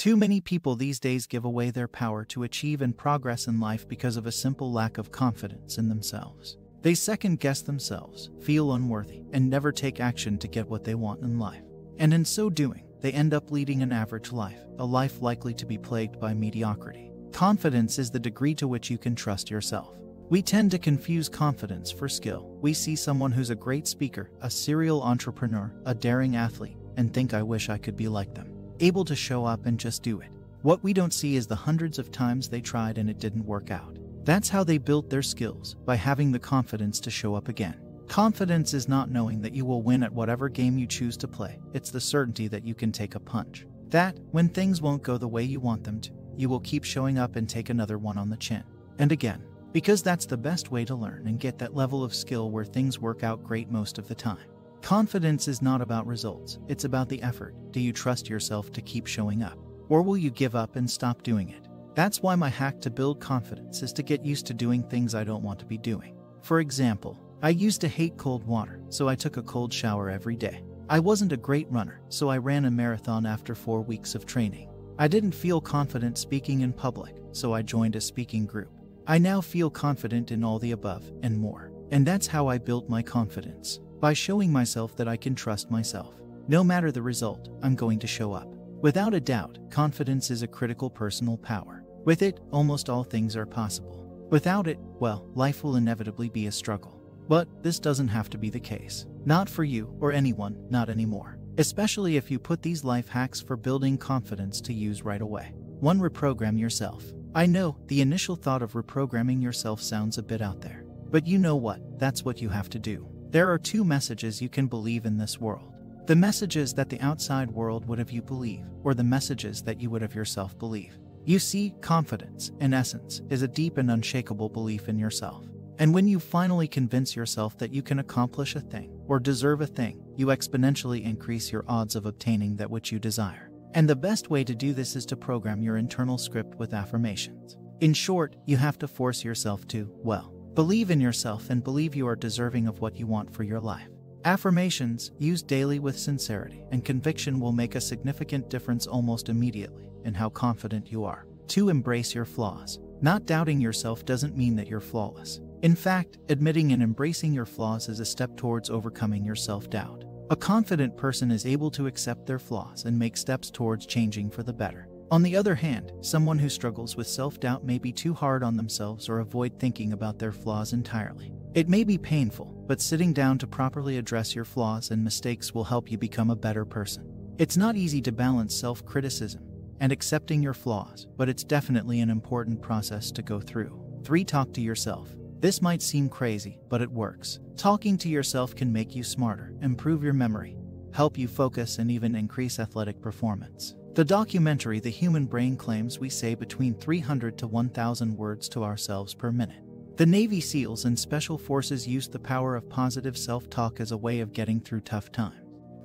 Too many people these days give away their power to achieve and progress in life because of a simple lack of confidence in themselves. They second guess themselves, feel unworthy, and never take action to get what they want in life. And in so doing, they end up leading an average life, a life likely to be plagued by mediocrity. Confidence is the degree to which you can trust yourself. We tend to confuse confidence for skill. We see someone who's a great speaker, a serial entrepreneur, a daring athlete, and think, I wish I could be like them. Able to show up and just do it. What we don't see is the hundreds of times they tried and it didn't work out. That's how they built their skills, by having the confidence to show up again. Confidence is not knowing that you will win at whatever game you choose to play, it's the certainty that you can take a punch. That, when things won't go the way you want them to, you will keep showing up and take another one on the chin. And again. Because that's the best way to learn and get that level of skill where things work out great most of the time. Confidence is not about results, it's about the effort. Do you trust yourself to keep showing up? Or will you give up and stop doing it? That's why my hack to build confidence is to get used to doing things I don't want to be doing. For example, I used to hate cold water, so I took a cold shower every day. I wasn't a great runner, so I ran a marathon after four weeks of training. I didn't feel confident speaking in public, so I joined a speaking group. I now feel confident in all the above and more. And that's how I built my confidence by showing myself that I can trust myself. No matter the result, I'm going to show up. Without a doubt, confidence is a critical personal power. With it, almost all things are possible. Without it, well, life will inevitably be a struggle. But this doesn't have to be the case. Not for you or anyone, not anymore. Especially if you put these life hacks for building confidence to use right away. 1. Reprogram yourself. I know, the initial thought of reprogramming yourself sounds a bit out there. But you know what? That's what you have to do. There are two messages you can believe in this world the messages that the outside world would have you believe, or the messages that you would have yourself believe. You see, confidence, in essence, is a deep and unshakable belief in yourself. And when you finally convince yourself that you can accomplish a thing or deserve a thing, you exponentially increase your odds of obtaining that which you desire. And the best way to do this is to program your internal script with affirmations. In short, you have to force yourself to, well, believe in yourself and believe you are deserving of what you want for your life. Affirmations, used daily with sincerity and conviction, will make a significant difference almost immediately in how confident you are. To embrace your flaws. Not doubting yourself doesn't mean that you're flawless. In fact, admitting and embracing your flaws is a step towards overcoming your self doubt. A confident person is able to accept their flaws and make steps towards changing for the better. On the other hand, someone who struggles with self doubt may be too hard on themselves or avoid thinking about their flaws entirely. It may be painful, but sitting down to properly address your flaws and mistakes will help you become a better person. It's not easy to balance self criticism and accepting your flaws, but it's definitely an important process to go through. 3. Talk to yourself. This might seem crazy, but it works. Talking to yourself can make you smarter, improve your memory, help you focus, and even increase athletic performance. The documentary The Human Brain claims we say between 300 to 1,000 words to ourselves per minute. The Navy SEALs and Special Forces use the power of positive self talk as a way of getting through tough times.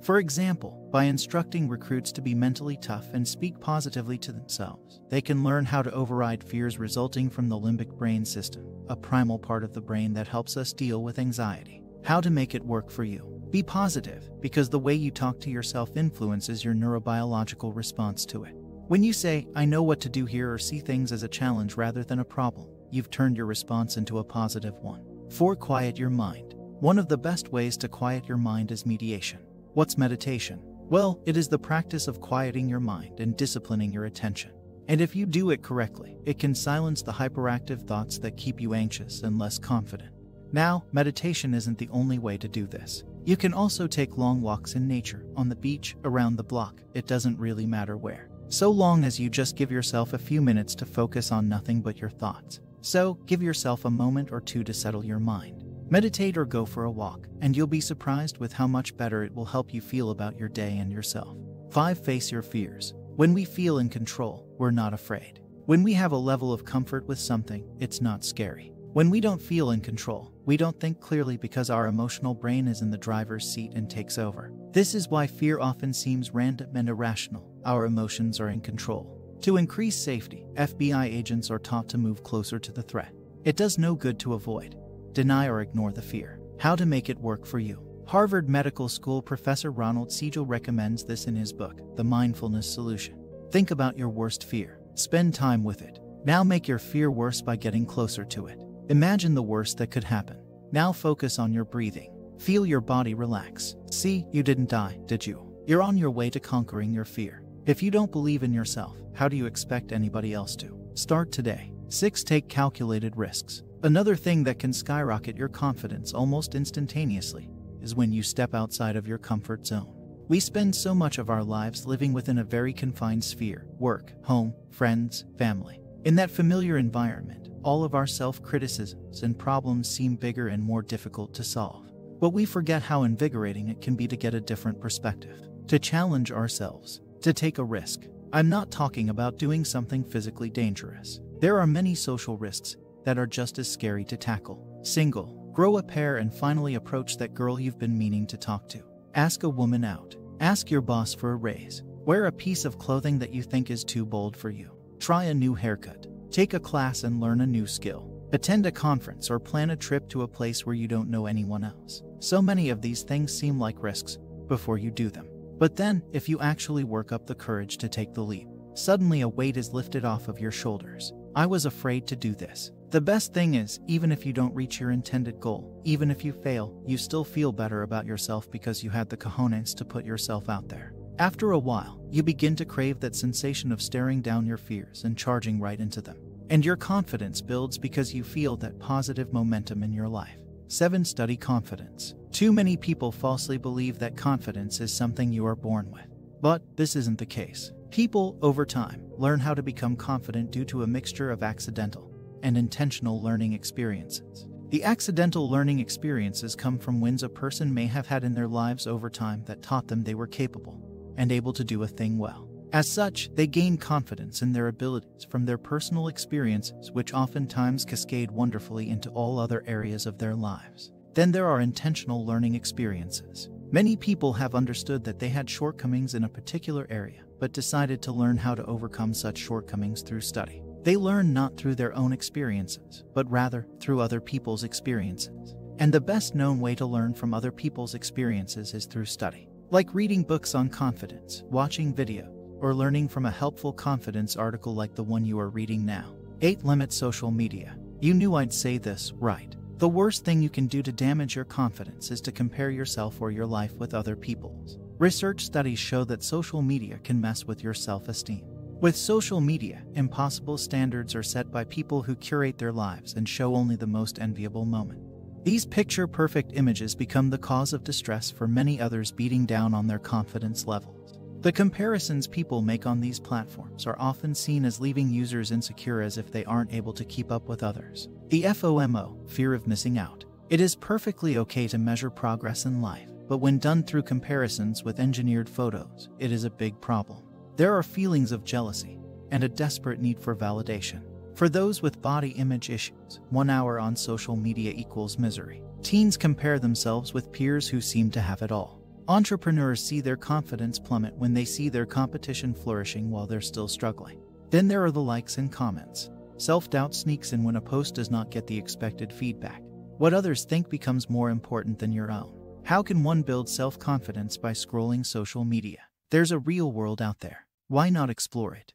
For example, by instructing recruits to be mentally tough and speak positively to themselves, they can learn how to override fears resulting from the limbic brain system, a primal part of the brain that helps us deal with anxiety. How to make it work for you. Be positive, because the way you talk to yourself influences your neurobiological response to it. When you say, I know what to do here, or see things as a challenge rather than a problem, you've turned your response into a positive one. 4. Quiet your mind. One of the best ways to quiet your mind is meditation. What's meditation? Well, it is the practice of quieting your mind and disciplining your attention. And if you do it correctly, it can silence the hyperactive thoughts that keep you anxious and less confident. Now, meditation isn't the only way to do this. You can also take long walks in nature, on the beach, around the block, it doesn't really matter where. So long as you just give yourself a few minutes to focus on nothing but your thoughts. So, give yourself a moment or two to settle your mind. Meditate or go for a walk, and you'll be surprised with how much better it will help you feel about your day and yourself. 5. Face your fears. When we feel in control, we're not afraid. When we have a level of comfort with something, it's not scary. When we don't feel in control, we don't think clearly because our emotional brain is in the driver's seat and takes over. This is why fear often seems random and irrational. Our emotions are in control. To increase safety, FBI agents are taught to move closer to the threat. It does no good to avoid deny or ignore the fear. How to make it work for you. Harvard Medical School professor Ronald Siegel recommends this in his book, The Mindfulness Solution. Think about your worst fear. Spend time with it. Now make your fear worse by getting closer to it. Imagine the worst that could happen. Now focus on your breathing. Feel your body relax. See, you didn't die, did you? You're on your way to conquering your fear. If you don't believe in yourself, how do you expect anybody else to? Start today. 6. Take calculated risks. Another thing that can skyrocket your confidence almost instantaneously is when you step outside of your comfort zone. We spend so much of our lives living within a very confined sphere work, home, friends, family. In that familiar environment, all of our self criticisms and problems seem bigger and more difficult to solve. But we forget how invigorating it can be to get a different perspective, to challenge ourselves, to take a risk. I'm not talking about doing something physically dangerous. There are many social risks that are just as scary to tackle. Single, grow a pair, and finally approach that girl you've been meaning to talk to. Ask a woman out. Ask your boss for a raise. Wear a piece of clothing that you think is too bold for you. Try a new haircut. Take a class and learn a new skill. Attend a conference or plan a trip to a place where you don't know anyone else. So many of these things seem like risks before you do them. But then, if you actually work up the courage to take the leap, suddenly a weight is lifted off of your shoulders. I was afraid to do this. The best thing is, even if you don't reach your intended goal, even if you fail, you still feel better about yourself because you had the cojones to put yourself out there. After a while, you begin to crave that sensation of staring down your fears and charging right into them. And your confidence builds because you feel that positive momentum in your life. 7. Study confidence. Too many people falsely believe that confidence is something you are born with. But this isn't the case. People, over time, learn how to become confident due to a mixture of accidental and intentional learning experiences. The accidental learning experiences come from wins a person may have had in their lives over time that taught them they were capable and able to do a thing well. As such, they gain confidence in their abilities from their personal experiences, which oftentimes cascade wonderfully into all other areas of their lives. Then there are intentional learning experiences. Many people have understood that they had shortcomings in a particular area, but decided to learn how to overcome such shortcomings through study. They learn not through their own experiences, but rather through other people's experiences. And the best known way to learn from other people's experiences is through study. Like reading books on confidence, watching video, or learning from a helpful confidence article like the one you are reading now. 8. Limit social media. You knew I'd say this, right? The worst thing you can do to damage your confidence is to compare yourself or your life with other people's. Research studies show that social media can mess with your self esteem. With social media, impossible standards are set by people who curate their lives and show only the most enviable moment. These picture perfect images become the cause of distress for many others, beating down on their confidence levels. The comparisons people make on these platforms are often seen as leaving users insecure as if they aren't able to keep up with others. The FOMO, fear of missing out. It is perfectly okay to measure progress in life, but when done through comparisons with engineered photos, it is a big problem. There are feelings of jealousy and a desperate need for validation. For those with body image issues, one hour on social media equals misery. Teens compare themselves with peers who seem to have it all. Entrepreneurs see their confidence plummet when they see their competition flourishing while they're still struggling. Then there are the likes and comments. Self doubt sneaks in when a post does not get the expected feedback. What others think becomes more important than your own. How can one build self confidence by scrolling social media? There's a real world out there. Why not explore it?